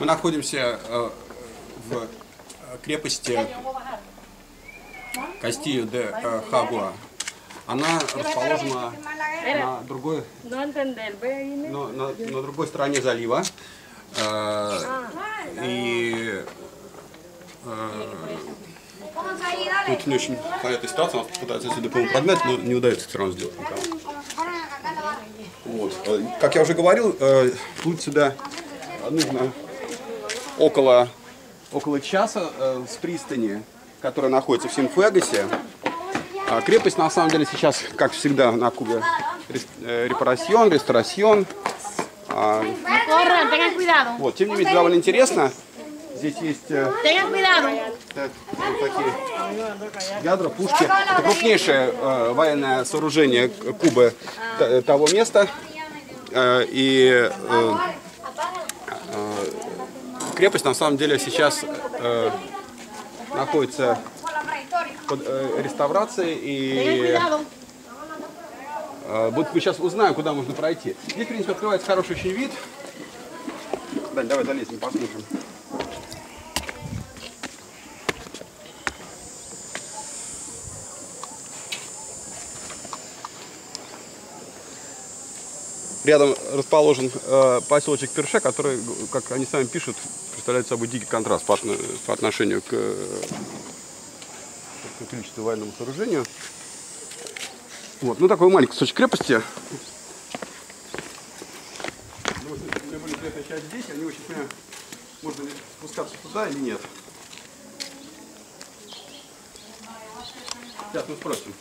Мы находимся э, в э, крепости Кастию де э, Хагуа. Она расположена на другой, но- на, на другой стороне залива. И тут не очень понятная ситуация, нас пытаются сюда, по-моему, но не удается все равно сделать никого. Вот. Как я уже говорил, плыть сюда нужно около, около часа э, с пристани, которая находится в Синфуэгасе. А крепость, на самом деле, сейчас, как всегда, на Кубе, э, репарасьон, ресторасьон. А, вот, тем не менее, довольно интересно. Здесь есть э, так, вот такие ядра, пушки. Это крупнейшее э, военное сооружение Кубы т- того места. Э, и э, э, крепость на самом деле сейчас э, находится под э, реставрацией и э, вот мы сейчас узнаем, куда можно пройти. Здесь, в принципе, открывается хороший очень вид. Дань, давай залезем, посмотрим. Рядом расположен э, поселочек Перше, который, как они сами пишут, представляет собой дикий контраст по, по отношению к, к количеству сооружению. Вот, ну такой маленький кусочек крепости. Ну, вот, наиболее интересная часть здесь, не очень понимаю, можно ли спускаться туда или нет. Сейчас мы спросим.